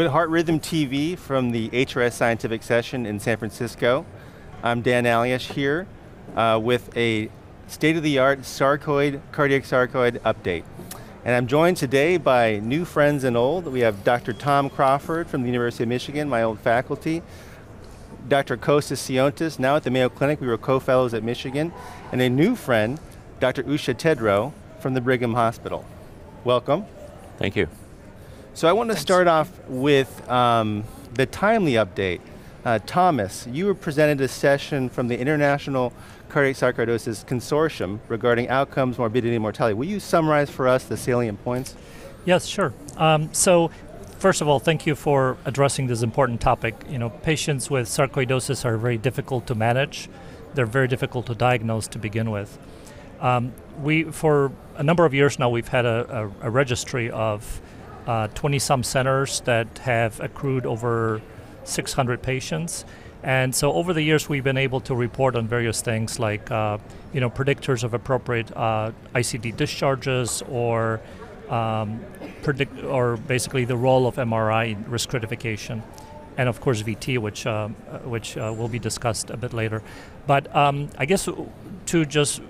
With Heart Rhythm TV from the HRS Scientific Session in San Francisco, I'm Dan Alyesh here uh, with a state-of-the-art sarcoid, cardiac sarcoid update. And I'm joined today by new friends and old. We have Dr. Tom Crawford from the University of Michigan, my old faculty. Dr. Kostas Siontis, now at the Mayo Clinic, we were co-fellows at Michigan. And a new friend, Dr. Usha Tedrow from the Brigham Hospital. Welcome. Thank you. So I want to start off with um, the timely update. Uh, Thomas, you were presented a session from the International Cardiac Sarcoidosis Consortium regarding outcomes, morbidity, and mortality. Will you summarize for us the salient points? Yes, sure. Um, so, first of all, thank you for addressing this important topic. You know, patients with sarcoidosis are very difficult to manage. They're very difficult to diagnose to begin with. Um, we, for a number of years now, we've had a, a, a registry of 20 uh, some centers that have accrued over 600 patients. And so over the years, we've been able to report on various things like, uh, you know, predictors of appropriate uh, ICD discharges or um, predict or basically the role of MRI in risk stratification, and of course VT, which uh, which uh, will be discussed a bit later. But um, I guess to just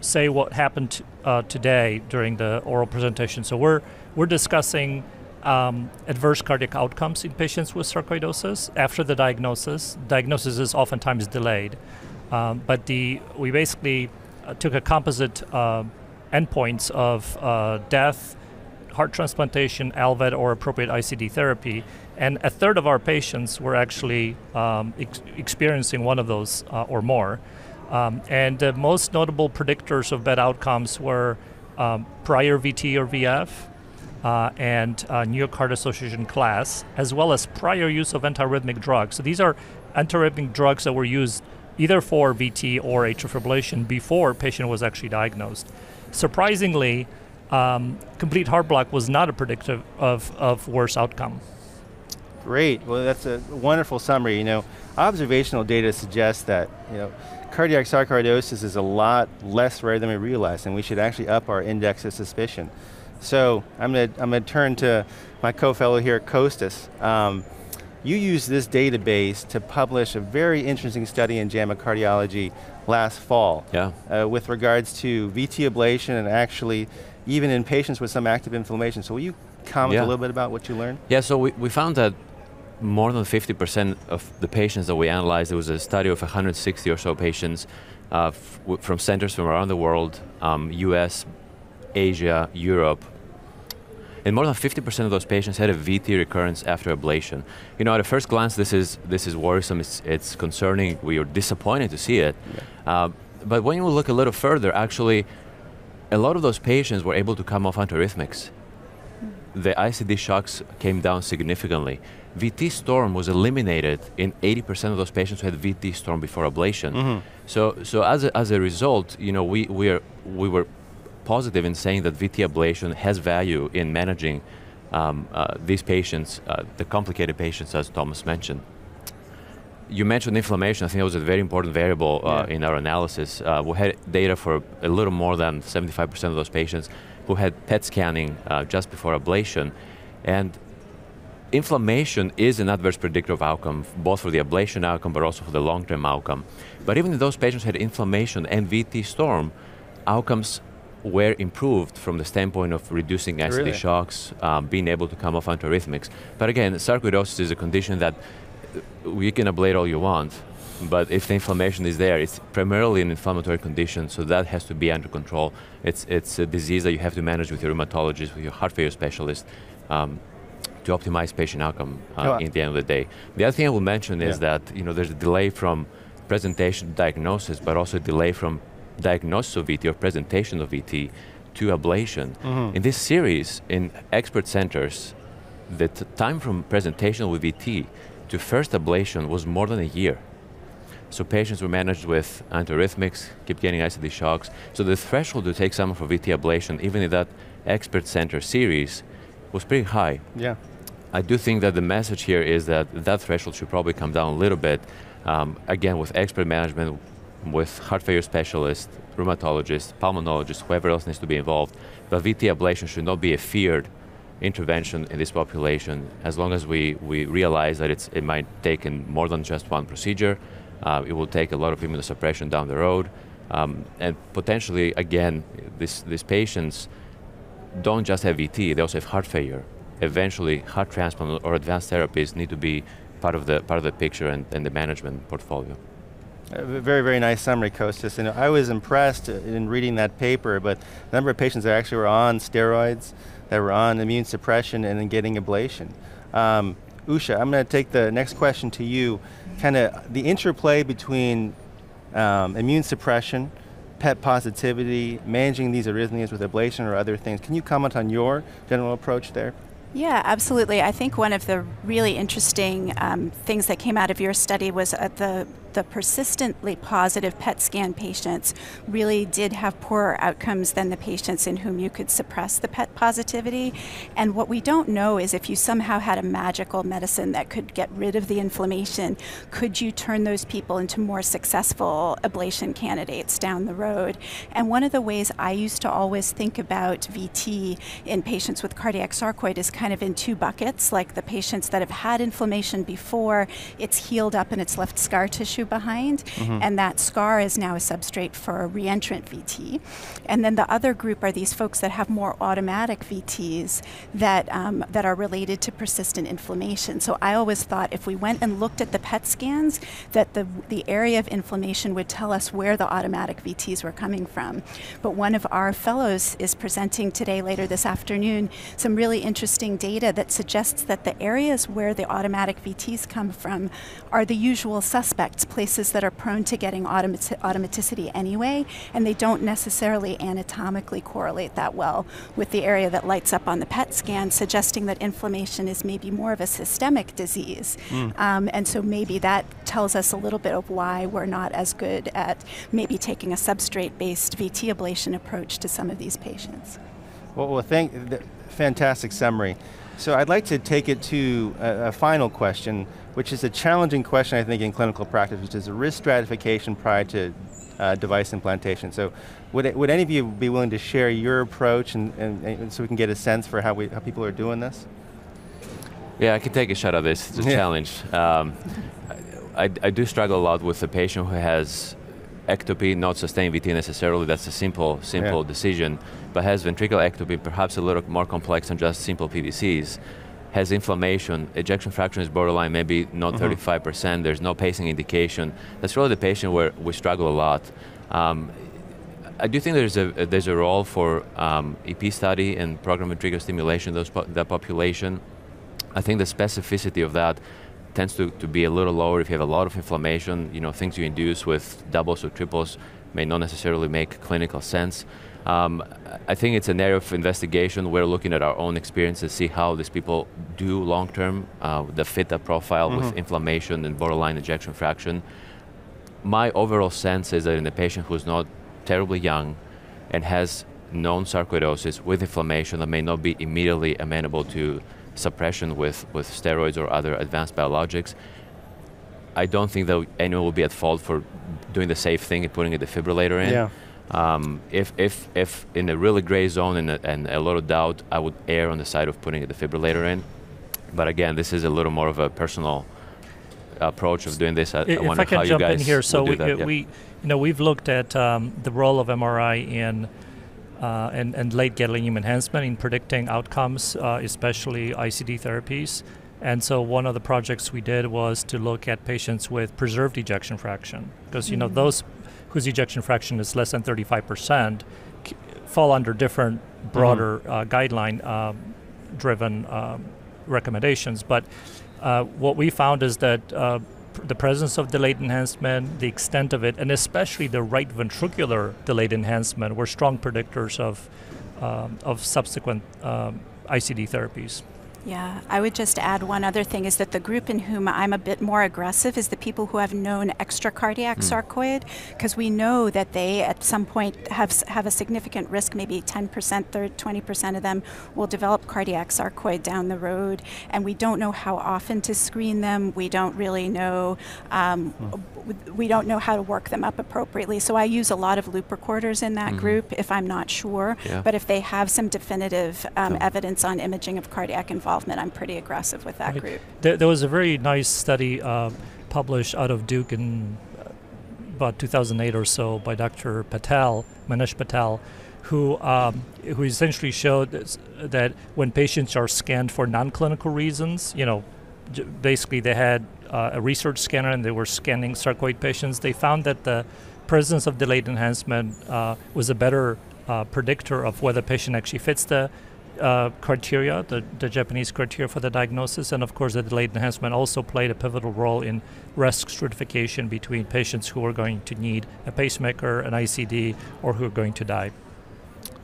say what happened uh, today during the oral presentation. So we're we're discussing um, adverse cardiac outcomes in patients with sarcoidosis after the diagnosis. Diagnosis is oftentimes delayed, um, but the we basically uh, took a composite uh, endpoints of uh, death, heart transplantation, LVAD, or appropriate ICD therapy, and a third of our patients were actually um, ex- experiencing one of those uh, or more. Um, and the most notable predictors of bad outcomes were um, prior VT or VF uh, and uh, New York Heart Association class, as well as prior use of antiarrhythmic drugs. So these are antiarrhythmic drugs that were used either for VT or atrial fibrillation before patient was actually diagnosed. Surprisingly, um, complete heart block was not a predictor of, of worse outcome. Great. Well, that's a wonderful summary. You know, observational data suggests that you know cardiac sarcoidosis is a lot less rare than we realize, and we should actually up our index of suspicion. So I'm going to I'm to turn to my co-fellow here, Kostas. Um, you used this database to publish a very interesting study in JAMA Cardiology last fall yeah. Uh, with regards to VT ablation and actually even in patients with some active inflammation. So will you comment yeah. a little bit about what you learned? Yeah, so we, we found that more than 50% of the patients that we analyzed, it was a study of 160 or so patients uh, from centers from around the world, um, US, Asia, Europe. And more than 50% of those patients had a VT recurrence after ablation. You know, at a first glance, this is, this is worrisome, it's, it's concerning, we are disappointed to see it. Yeah. Uh, but when you look a little further, actually, a lot of those patients were able to come off antiarrhythmics the ICD shocks came down significantly. VT storm was eliminated in 80% of those patients who had VT storm before ablation. Mm-hmm. So, so as a, as a result, you know, we, we, are, we were positive in saying that VT ablation has value in managing um, uh, these patients, uh, the complicated patients, as Thomas mentioned. You mentioned inflammation. I think it was a very important variable uh, yeah. in our analysis. Uh, we had data for a little more than 75% of those patients who had PET scanning uh, just before ablation. And inflammation is an adverse predictor of outcome, both for the ablation outcome but also for the long-term outcome. But even if those patients had inflammation and VT storm, outcomes were improved from the standpoint of reducing ICD really? shocks, um, being able to come off antiarrhythmics. But again, sarcoidosis is a condition that you can ablate all you want, but if the inflammation is there, it's primarily an inflammatory condition, so that has to be under control. It's, it's a disease that you have to manage with your rheumatologist, with your heart failure specialist, um, to optimize patient outcome uh, in the end of the day. The other thing I will mention is yeah. that you know there's a delay from presentation to diagnosis, but also a delay from diagnosis of VT or presentation of VT to ablation. Mm-hmm. In this series, in expert centers, the t- time from presentation with VT to first ablation was more than a year. So patients were managed with antiarrhythmics, keep getting ICD shocks. So the threshold to take someone for VT ablation, even in that expert center series, was pretty high. Yeah. I do think that the message here is that that threshold should probably come down a little bit. Um, again, with expert management, with heart failure specialists, rheumatologists, pulmonologists, whoever else needs to be involved. But VT ablation should not be a feared intervention in this population, as long as we, we realize that it's, it might take in more than just one procedure, uh, it will take a lot of immunosuppression down the road, um, and potentially, again, this, these patients don't just have VT, they also have heart failure. Eventually, heart transplant or advanced therapies need to be part of the, part of the picture and, and the management portfolio. Very, very nice summary, Kostas. And I was impressed in reading that paper, but the number of patients that actually were on steroids, that were on immune suppression and then getting ablation. Um, Usha, I'm going to take the next question to you. Kind of the interplay between um, immune suppression, PET positivity, managing these arrhythmias with ablation or other things. Can you comment on your general approach there? Yeah, absolutely. I think one of the really interesting um, things that came out of your study was uh, the the persistently positive PET scan patients really did have poorer outcomes than the patients in whom you could suppress the PET positivity. And what we don't know is if you somehow had a magical medicine that could get rid of the inflammation, could you turn those people into more successful ablation candidates down the road? And one of the ways I used to always think about VT in patients with cardiac sarcoid is kind of in two buckets, like the patients that have had inflammation before, it's healed up and it's left scar tissue tissue behind, mm-hmm. and that scar is now a substrate for a reentrant VT. And then the other group are these folks that have more automatic VTs that, um, that are related to persistent inflammation. So I always thought if we went and looked at the PET scans, that the, the area of inflammation would tell us where the automatic VTs were coming from. But one of our fellows is presenting today, later this afternoon, some really interesting data that suggests that the areas where the automatic VTs come from are the usual suspects places that are prone to getting automat- automaticity anyway, and they don't necessarily anatomically correlate that well with the area that lights up on the PET scan, suggesting that inflammation is maybe more of a systemic disease. Mm. Um, and so maybe that tells us a little bit of why we're not as good at maybe taking a substrate based VT ablation approach to some of these patients. Well, well thank, fantastic summary. So I'd like to take it to a, a final question which is a challenging question, I think, in clinical practice, which is risk stratification prior to uh, device implantation. So would, it, would any of you be willing to share your approach and, and, and, so we can get a sense for how, we, how people are doing this? Yeah, I can take a shot at this. It's a yeah. challenge. Um, I, I do struggle a lot with a patient who has ectopy, not sustained VT necessarily, that's a simple, simple yeah. decision, but has ventricular ectopy, perhaps a little more complex than just simple PVCs has inflammation, ejection fraction is borderline, maybe not mm-hmm. 35%, there's no pacing indication. That's really the patient where we struggle a lot. Um, I do think there's a there's a role for um, EP study and program ventricular stimulation those po- that population. I think the specificity of that tends to, to be a little lower if you have a lot of inflammation. You know, things you induce with doubles or triples may not necessarily make clinical sense. Um, I think it's an area of investigation. We're looking at our own experience to see how these people do long term, uh, the fit profile mm-hmm. with inflammation and borderline ejection fraction. My overall sense is that in a patient who's not terribly young and has known sarcoidosis with inflammation that may not be immediately amenable to suppression with, with steroids or other advanced biologics, I don't think that anyone will be at fault for doing the safe thing and putting a defibrillator in. Yeah. Um, if, if, if in a really gray zone and a, and a lot of doubt, I would err on the side of putting a defibrillator in. But again, this is a little more of a personal approach of doing this. I, if I wonder I can how jump you guys in here, so we, yeah. we, you know, we've looked at um, the role of MRI in uh, and, and late gadolinium enhancement in predicting outcomes, uh, especially ICD therapies. And so one of the projects we did was to look at patients with preserved ejection fraction, because mm-hmm. you know mm. those whose ejection fraction is less than 35% fall under different broader mm-hmm. uh, guideline um, driven um, recommendations. But uh, what we found is that uh, the presence of delayed enhancement, the extent of it, and especially the right ventricular delayed enhancement were strong predictors of, um, of subsequent um, ICD therapies. Yeah, I would just add one other thing is that the group in whom I'm a bit more aggressive is the people who have known extracardiac Hmm. sarcoid, because we know that they at some point have have a significant risk. Maybe 10%, 30, 20% of them will develop cardiac sarcoid down the road, and we don't know how often to screen them. We don't really know. Um, w- We don't know how to work them up appropriately. So I use a lot of loop recorders in that group if I'm not sure. Yeah. But if they have some definitive um, evidence on imaging of cardiac involvement, I'm pretty aggressive with that Right. group. There, there was a very nice study uh, published out of Duke in uh, about 2008 or so by Dr. Patel, Manish Patel, who um, who essentially showed that when patients are scanned for non-clinical reasons, you know, basically they had uh, a research scanner and they were scanning sarcoid patients, they found that the presence of delayed enhancement uh, was a better uh, predictor of whether a patient actually fits the uh, criteria, the, the Japanese criteria for the diagnosis, and of course, the delayed enhancement also played a pivotal role in risk stratification between patients who are going to need a pacemaker, an ICD, or who are going to die.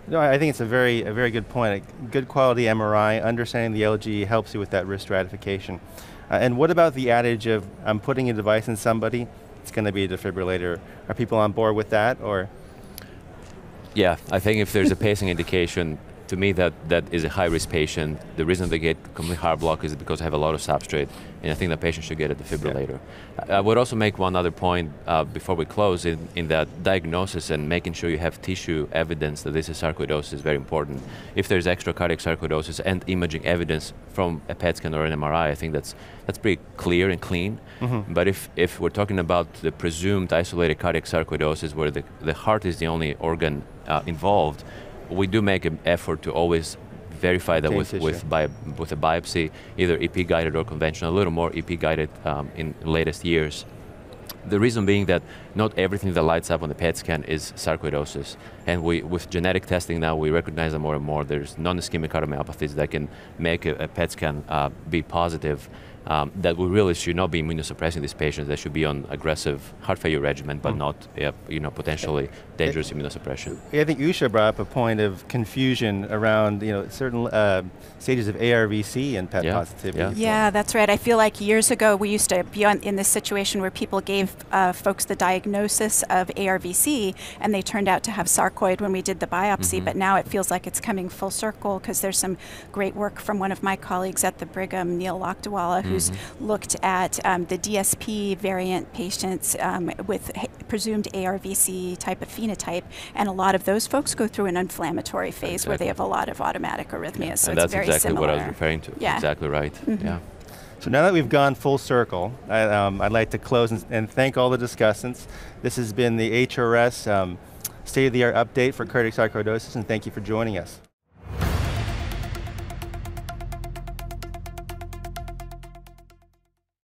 No, I I think it's a very, a very good point. A good quality MRI, understanding the LG helps you with that risk stratification. Uh, and what about the adage of I'm putting a device in somebody, it's going to be a defibrillator? Are people on board with that, or? Yeah, I think if there's a pacing indication, to me that, that is a high-risk patient. The reason they get complete heart block is because they have a lot of substrate, and I think the patient should get a defibrillator. I I would also make one other point uh, before we close in, in that diagnosis and making sure you have tissue evidence that this is sarcoidosis is very important. If there's extracardiac sarcoidosis and imaging evidence from a PET scan or an MRI, I think that's, that's pretty clear and clean. But if, if we're talking about the presumed isolated cardiac sarcoidosis where the, the heart is the only organ uh, involved, we do make an effort to always verify that with, tissue. with, bi- with a biopsy, either EP guided or conventional, a little more EP guided um, in latest years. The reason being that not everything that lights up on the PET scan is sarcoidosis. And we, with genetic testing now, we recognize that more and more. There's non-ischemic cardiomyopathies that can make a, a PET scan uh, be positive. Um, that we really should not be immunosuppressing these patients. They should be on aggressive heart failure regimen, but not, uh, you know, potentially dangerous immunosuppression. I think Usha brought up a point of confusion around you know certain uh, stages of ARVC and PET Yeah, positivity. yeah. Yeah, that's right. I feel like years ago we used to be on, in this situation where people gave uh, folks the diagnosis of ARVC and they turned out to have sarcoid when we did the biopsy. But now it feels like it's coming full circle because there's some great work from one of my colleagues at the Brigham, Neil Lakdawala, who's looked at um, the DSP variant patients um, with h- presumed ARVC type of phenotype, and a lot of those folks go through an inflammatory phase where they have a lot of automatic arrhythmias. So and it's that's very exactly similar. what I was referring to. Yeah. Exactly right. Yeah. So now that we've gone full circle, I, um, I'd like to close and, and thank all the discussants. This has been the HRS um, state-of-the-art update for cardiac sarcoidosis, and thank you for joining us.